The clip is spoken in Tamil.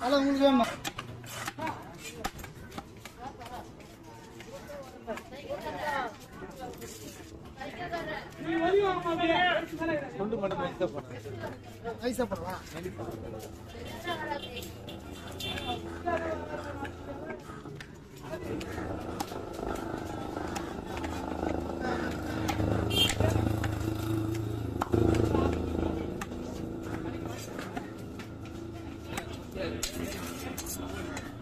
ஹலோ உங்களுக்கு வேணுமா கொண்டு மட்டும் ஐசா பண்ணலாம் Yeah.